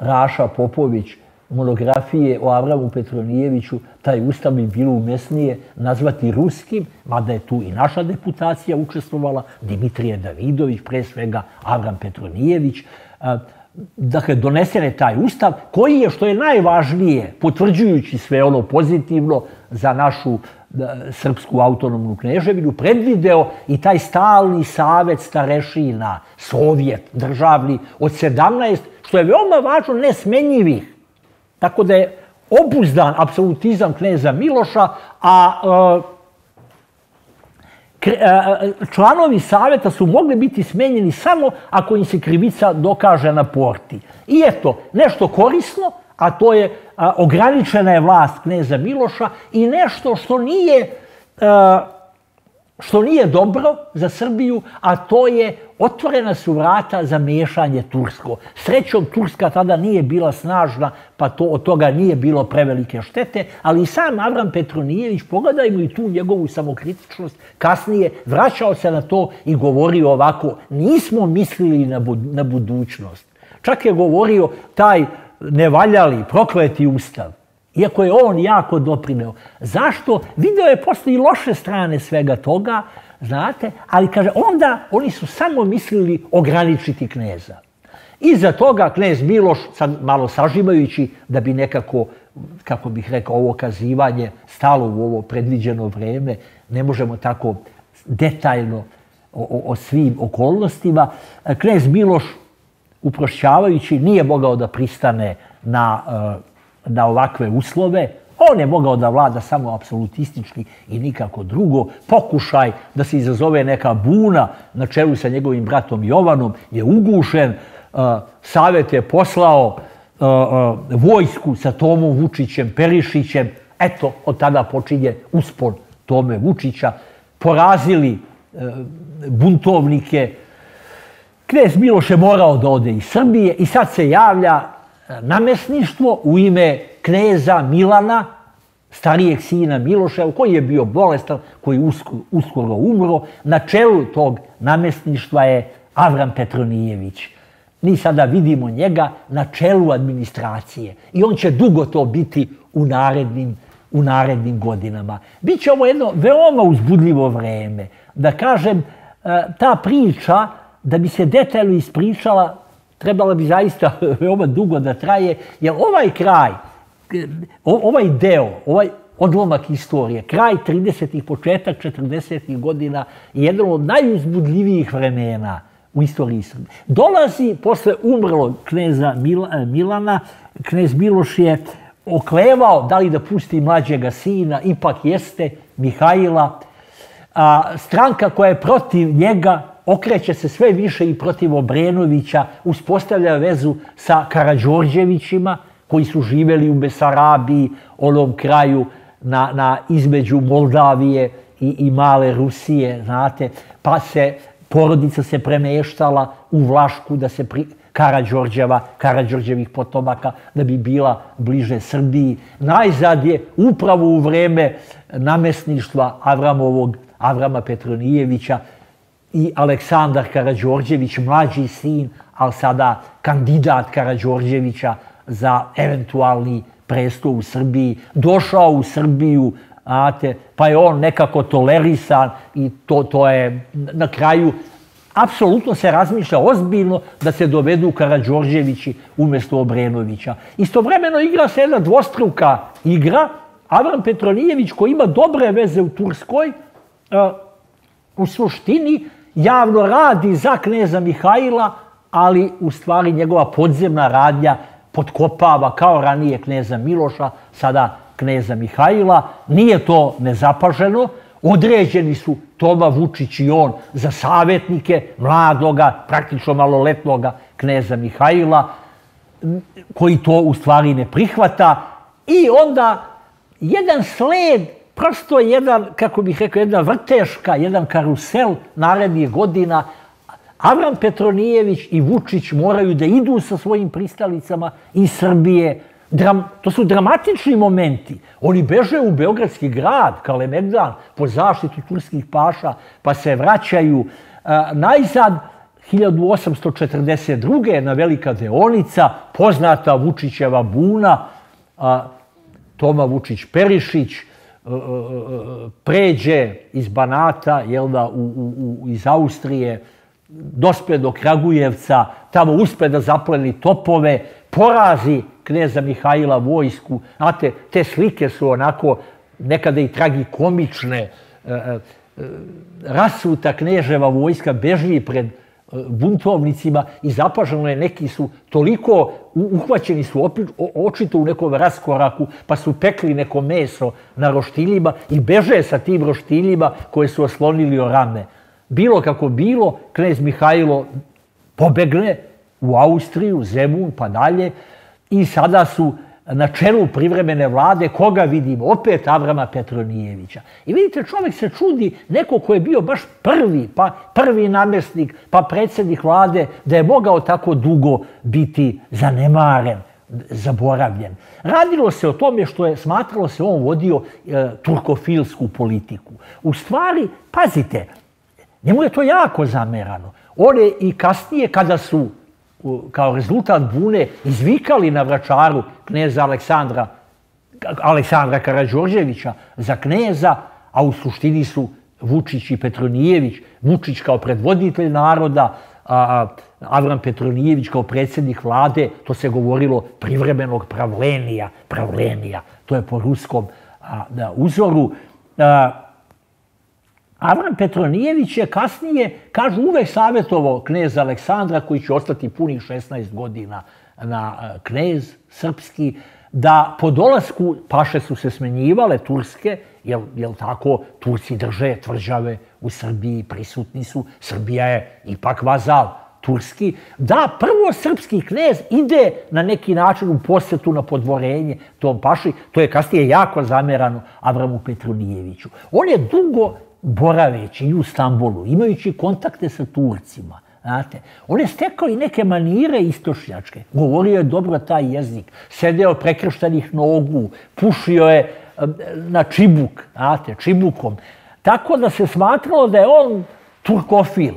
Raša Popović, monografije o Avramu Petronijeviću, taj ustav bi bilo umesnije nazvati ruskim, mada je tu i naša deputacija učestvovala, Dimitrije Davidović, pre svega Avram Petronijević. Dakle, donesen je taj ustav koji je, što je najvažnije, potvrđujući sve ono pozitivno za našu e, srpsku autonomnu kneževinu, predvideo i taj stalni savjet starešina, sovjet, državni, od 17, što je veoma važno, nesmenjivih. Tako da je obuzdan apsolutizam kneza Miloša, a e, članovi savjeta su mogli biti smenjeni samo ako im se krivica dokaže na porti. I eto, nešto korisno, a to je ograničena je vlast kneza Miloša i nešto što nije, što nije dobro za Srbiju, a to je otvorena su vrata za mešanje Tursko. Srećom, Turska tada nije bila snažna, pa to od toga nije bilo prevelike štete, ali i sam Avram Petronijević, pogledajmo i tu njegovu samokritičnost, kasnije vraćao se na to i govorio ovako, nismo mislili na budućnost. Čak je govorio taj nevaljali, prokleti ustav, iako je on jako doprineo. Zašto? Video je posle i loše strane svega toga, znate, ali kaže, onda oni su samo mislili ograničiti kneza. Iza toga knez Miloš, sad malo sažimajući, da bi nekako, kako bih rekao, ovo kazivanje stalo u ovo predviđeno vreme, ne možemo tako detaljno o, o, o svim okolnostima. Knez Miloš uprošćavajući, nije mogao da pristane na, e, da na ovakve uslove. On je mogao da vlada samo apsolutistički i nikako drugo. Pokušaj da se izazove neka buna na čelu sa njegovim bratom Jovanom je ugušen. E, Savet je poslao e, e, vojsku sa Tomom Vučićem, Perišićem. Eto, od tada počinje uspon Tome Vučića. Porazili buntovnike, Knez Miloš je morao da ode iz Srbije i sad se javlja namesništvo u ime kneza Milana, starijeg sina Miloša, koji je bio bolestan, koji je uskoro umro. Na čelu tog namestništva je Avram Petronijević. Mi sada vidimo njega na čelu administracije i on će dugo to biti u narednim, u narednim godinama. Biće ovo jedno veoma uzbudljivo vreme. Da kažem, e, ta priča da bi se detaljno ispričala, trebala bi zaista veoma dugo da traje, jer ovaj kraj, ovaj deo, ovaj odlomak istorije, kraj 30-ih, početak 40-ih godina, je jedan od najuzbudljivijih vremena u istoriji Srbije. Dolazi posle umrlog kneza eh, Milana, knez Miloš je oklevao da li da pusti mlađega sina, ipak jeste Mihajla. A, stranka koja je protiv njega okreće se sve više i protiv Obrenovića, uspostavlja vezu sa Karadžorđevićima, koji su živeli u Besarabiji, onom kraju na, na između Moldavije i, i male Rusije, znate, pa se porodica se premeštala u Vlašku da se pri, Karadžorđeva, Karadžorđevih potomaka, da bi bila bliže Srbiji. Najzad je upravo u vreme namestništva Avramovog, Avrama Petronijevića, i Aleksandar Karadžorđević, mlađi sin, ali sada kandidat Karadžorđevića za eventualni presto u Srbiji, došao u Srbiju, ate, pa je on nekako tolerisan i to, to je na kraju apsolutno se razmišlja ozbiljno da se dovedu Karadžorđevići umjesto Obrenovića. Istovremeno igra se jedna dvostruka igra. Avram Petronijević koji ima dobre veze u Turskoj, u suštini javno radi za kneza Mihajla, ali u stvari njegova podzemna radnja podkopava kao ranije kneza Miloša, sada kneza Mihajla. Nije to nezapaženo. Određeni su Toma Vučić i on za savjetnike mladoga, praktično maloletnoga kneza Mihajla. koji to u stvari ne prihvata i onda jedan sled, prosto jedan, kako bih rekao, jedna vrteška, jedan karusel narednih godina, Avram Petronijević i Vučić moraju da idu sa svojim pristalicama iz Srbije. Dram, to su dramatični momenti. Oni beže u Beogradski grad, Kalemegdan, po zaštitu turskih paša, pa se vraćaju. A, najzad, 1842. jedna velika deonica, poznata Vučićeva buna, a, Toma Vučić-Perišić, pređe iz Banata, jel da, u, u, u, iz Austrije, dospe do Kragujevca, tamo uspe da zapleni topove, porazi kneza Mihajla vojsku. Znate, te slike su onako nekada i tragikomične. E, e, e rasuta kneževa vojska beži pred e, Eh, buntovnicima i zapaženo je, neki su toliko uhvaćeni su očito u nekom raskoraku, pa su pekli neko meso na roštiljima i beže sa tim roštiljima koje su oslonili o rame. Bilo kako bilo, knez Mihajlo pobegne u Austriju, Zemun, pa dalje, i sada su na čelu privremene vlade, koga vidimo? Opet Avrama Petronijevića. I vidite, čovjek se čudi, neko ko je bio baš prvi, pa prvi namestnik, pa predsjednik vlade, da je mogao tako dugo biti zanemaren, zaboravljen. Radilo se o tome što je smatralo se on vodio e, turkofilsku politiku. U stvari, pazite, Njemu je to jako zamerano. On je i kasnije, kada su kao rezultat bune izvikali na vračaru kneza Aleksandra, Aleksandra Karađorđevića za kneza, a u suštini su Vučić i Petronijević, Vučić kao predvoditelj naroda, a Avram Petronijević kao predsjednik vlade, to se govorilo privremenog pravlenija, pravlenija, to je po ruskom a, da, uzoru. A, Avram Petronijević je kasnije, kažu, uvek savjetovo kneza Aleksandra, koji će ostati punih 16 godina na e, knez srpski, da po dolasku paše su se smenjivale turske, jel, jel tako, Turci drže tvrđave u Srbiji, prisutni su, Srbija je ipak vazal turski, da prvo srpski knez ide na neki način u posetu na podvorenje tom paši, to je kasnije jako zamerano Avramu Petronijeviću. On je dugo boraveći i u Stambolu, imajući kontakte sa Turcima, znate, on je stekao i neke manire istošnjačke. Govorio je dobro taj jezik, sedeo prekrštenih nogu, pušio je na čibuk, znate, čibukom. Tako da se smatralo da je on turkofil.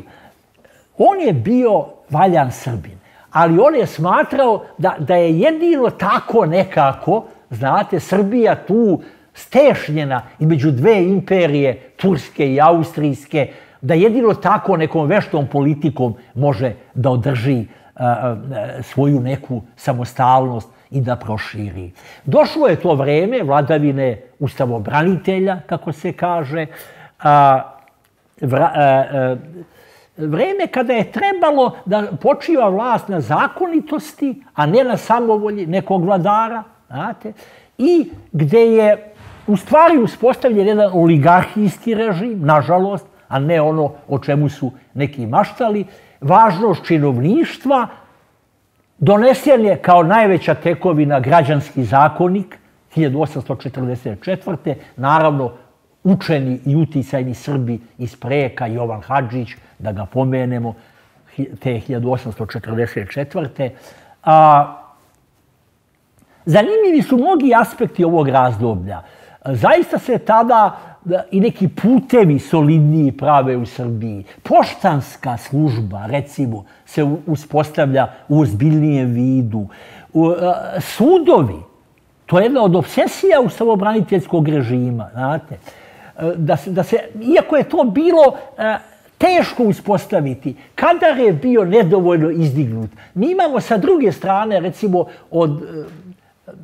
On je bio valjan Srbin, ali on je smatrao da, da je jedino tako nekako, znate, Srbija tu stešnjena između dve imperije, Turske i Austrijske, da jedino tako nekom veštom politikom može da održi e, e, svoju neku samostalnost i da proširi. Došlo je to vreme vladavine ustavobranitelja, kako se kaže, a, vra, e, vreme kada je trebalo da počiva vlast na zakonitosti, a ne na samovolji nekog vladara, znate, i gde je u stvari uspostavljen jedan oligarhijski režim, nažalost, a ne ono o čemu su neki maštali, važnost činovništva, donesen je kao najveća tekovina građanski zakonik 1844. Naravno, učeni i uticajni Srbi iz Preka, Jovan Hadžić, da ga pomenemo, te 1844. A, zanimljivi su mnogi aspekti ovog razdoblja zaista se tada i neki putevi solidniji prave u Srbiji. Poštanska služba, recimo, se uspostavlja u ozbiljnijem vidu. E, sudovi, to je jedna od obsesija u samobraniteljskog režima, znate. E, da se, da se, iako je to bilo e, teško uspostaviti, kadar je bio nedovoljno izdignut. Mi imamo sa druge strane, recimo, od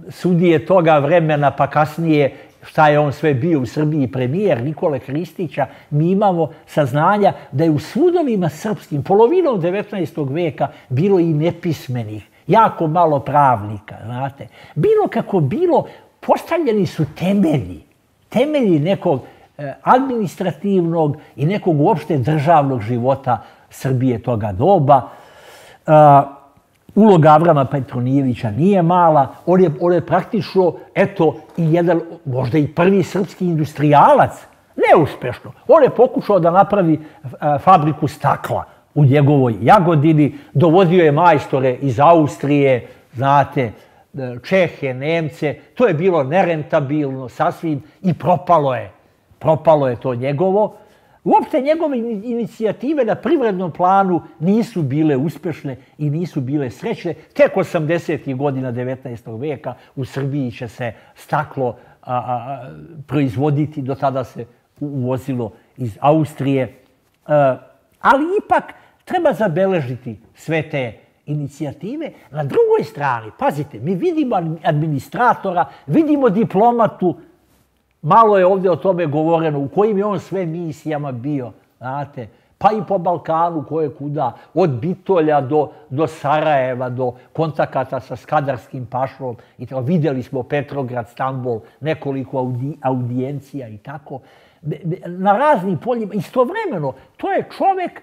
sudije toga vremena, pa kasnije šta je on sve bio u Srbiji, premijer Nikole Kristića, mi imamo saznanja da je u sudovima srpskim, polovinom 19. veka, bilo i nepismenih, jako malo pravnika, znate. Bilo kako bilo, postavljeni su temelji, temelji nekog e, administrativnog i nekog uopšte državnog života Srbije toga doba. E, Uloga Avrama Petronijevića nije mala. On je, on je praktično, eto, i jedan, možda i prvi srpski industrijalac, neuspešno. On je pokušao da napravi fabriku stakla u njegovoj Jagodini, dovozio je majstore iz Austrije, znate, e, Čehe, Nemce, to je bilo nerentabilno sasvim i propalo je. Propalo je to njegovo. Uopšte njegove inicijative na privrednom planu nisu bile uspešne i nisu bile srećne. Tek 80. godina 19. veka u Srbiji će se staklo a, a, proizvoditi, do tada se uvozilo iz Austrije. E, ali ipak treba zabeležiti sve te inicijative. Na drugoj strani, pazite, mi vidimo administratora, vidimo diplomatu, malo je ovdje o tome govoreno, u kojim je on sve misijama bio, znate, pa i po Balkanu, koje kuda, od Bitolja do, do Sarajeva, do kontakata sa Skadarskim pašom. I tako, vidjeli smo Petrograd, Stambol, nekoliko audi, audijencija i tako. Na raznim poljima, istovremeno, to je čovjek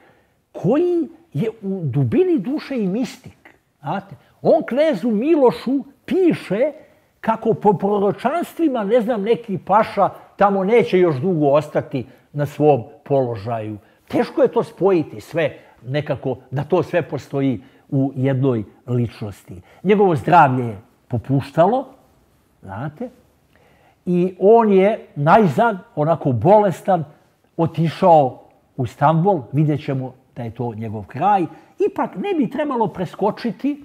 koji je u dubini duše i mistik. Znate? On knezu Milošu piše kako po proročanstvima, ne znam, neki paša tamo neće još dugo ostati na svom položaju. Teško je to spojiti sve nekako, da to sve postoji u jednoj ličnosti. Njegovo zdravlje je popuštalo, znate, i on je najzad, onako bolestan, otišao u Stambol, vidjet ćemo da je to njegov kraj. Ipak ne bi trebalo preskočiti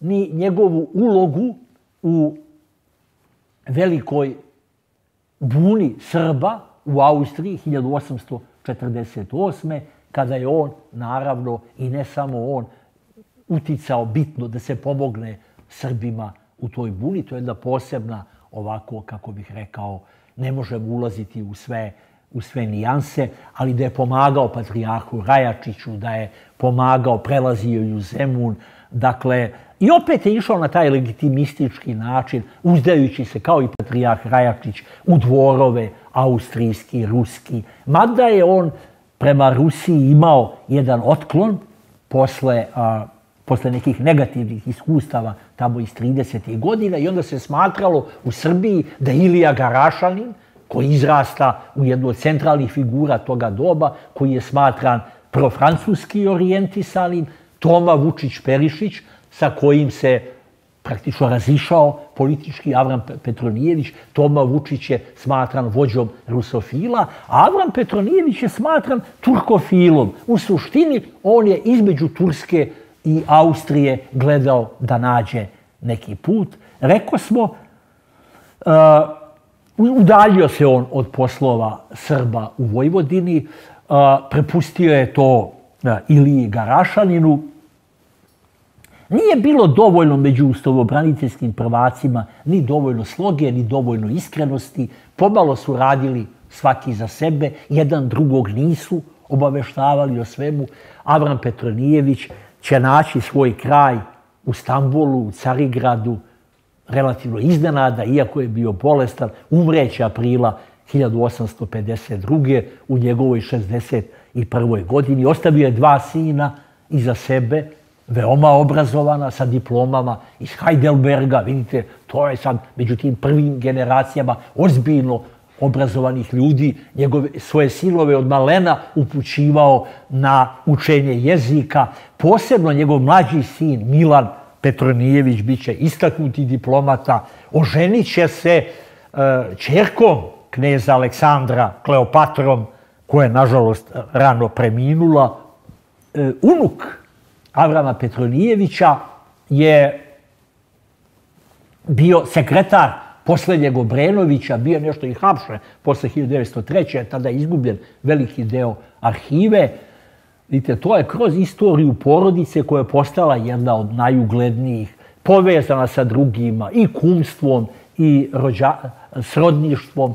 ni njegovu ulogu u velikoj buni Srba u Austriji 1848. kada je on, naravno, i ne samo on, uticao bitno da se pomogne Srbima u toj buni. To je jedna posebna, ovako, kako bih rekao, ne možemo ulaziti u sve u sve nijanse, ali da je pomagao patrijarhu Rajačiću, da je pomagao, prelazio ju Zemun. Dakle, i opet je išao na taj legitimistički način, uzdajući se kao i patrijarh Rajačić u dvorove austrijski, ruski. Mada je on prema Rusiji imao jedan otklon posle, a, posle nekih negativnih iskustava tamo iz 30. godina i onda se smatralo u Srbiji da Ilija Garašanin, koji izrasta u jednu od centralnih figura toga doba, koji je smatran profrancuski orijentisanim, Toma Vučić-Perišić, sa kojim se praktično razišao politički Avram Petronijević. Toma Vučić je smatran vođom rusofila, a Avram Petronijević je smatran turkofilom. U suštini, on je između Turske i Austrije gledao da nađe neki put. Reko smo, uh, Udaljio se on od poslova Srba u Vojvodini, uh, prepustio je to uh, Iliji Garašaninu. Nije bilo dovoljno među ustavobraniteljskim prvacima ni dovoljno sloge, ni dovoljno iskrenosti. Pomalo su radili svaki za sebe, jedan drugog nisu obaveštavali o svemu. Avram Petronijević će naći svoj kraj u Stambolu, u Carigradu, relativno iznenada, iako je bio bolestan, umreće aprila 1852. u njegovoj 61. godini. Ostavio je dva sina iza sebe, veoma obrazovana, sa diplomama iz Heidelberga. Vidite, to je sad među tim prvim generacijama ozbiljno obrazovanih ljudi, njegove, svoje silove od malena upućivao na učenje jezika. Posebno njegov mlađi sin Milan Petronijević bit će istaknuti diplomata, oženit će se e, čerkom kneza Aleksandra Kleopatrom, koja je, nažalost, rano preminula. E, unuk Avrama Petronijevića je bio sekretar posljednjeg Obrenovića, bio nešto i hapšen posle 1903. tada je izgubljen veliki deo arhive. Vidite, to je kroz istoriju porodice koja je postala jedna od najuglednijih, povezana sa drugima i kumstvom i rođa, srodništvom.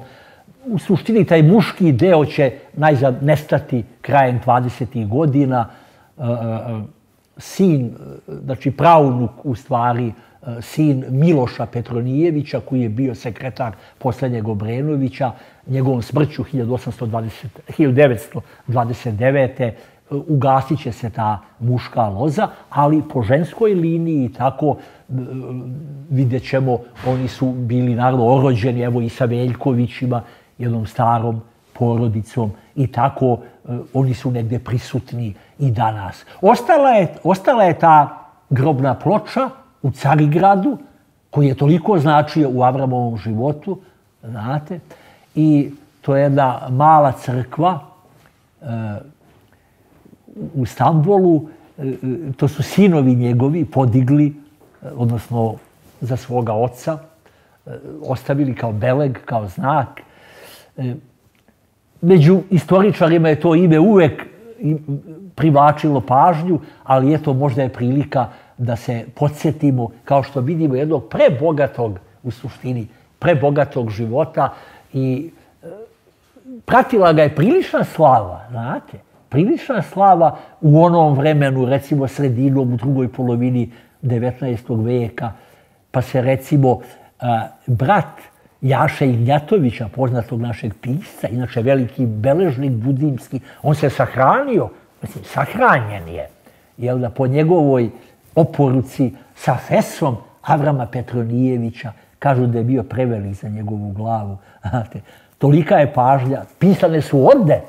U suštini, taj muški deo će najzad nestati krajem 20. godina. E, e, e sin, eh, znači praunuk u stvari, eh, sin Miloša Petronijevića, koji je bio sekretar poslednjeg Obrenovića, njegovom smrću 1820, 1929. Eh, ugasit će se ta muška loza, ali po ženskoj liniji tako vidjet ćemo, oni su bili naravno orođeni, evo i sa Veljkovićima, jednom starom porodicom i tako oni su negde prisutni i danas. Ostala je, ostala je ta grobna ploča u Carigradu, koji je toliko značio u Avramovom životu, znate, i to je jedna mala crkva e, u Stambolu, e, e, to su sinovi njegovi podigli, e, odnosno za svoga oca, e, ostavili kao beleg, kao znak. E, među istoričarima je to ime uvek privlačilo pažnju, ali eto možda je prilika da se podsjetimo, kao što vidimo, jednog prebogatog, u suštini, prebogatog života i e, pratila ga je prilična slava, znate, prilična slava u onom vremenu, recimo sredinom u drugoj polovini 19. veka, pa se recimo e, brat Jaše Ignjatovića, poznatog našeg pisca, inače veliki beležnik budimski, on se sahranio, mislim, sahranjen je, jel da po njegovoj oporuci sa fesom Avrama Petronijevića, kažu da je bio prevelik za njegovu glavu. Znate, tolika je pažnja, pisane su ode,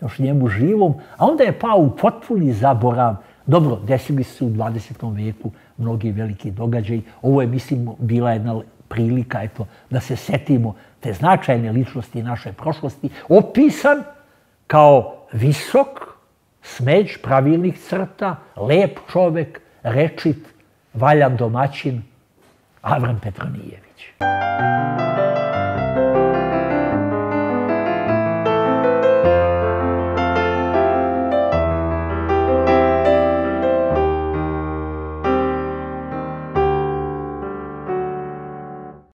još njemu živom, a onda je pao u potpuni zaborav. Dobro, desili su u 20. veku mnogi veliki događaji. Ovo je, mislim, bila jedna prilika eto, da se setimo te značajne ličnosti naše prošlosti, opisan kao visok, smeđ, pravilnih crta, lep čovek, rečit, valjan domaćin, Avram Petronijević.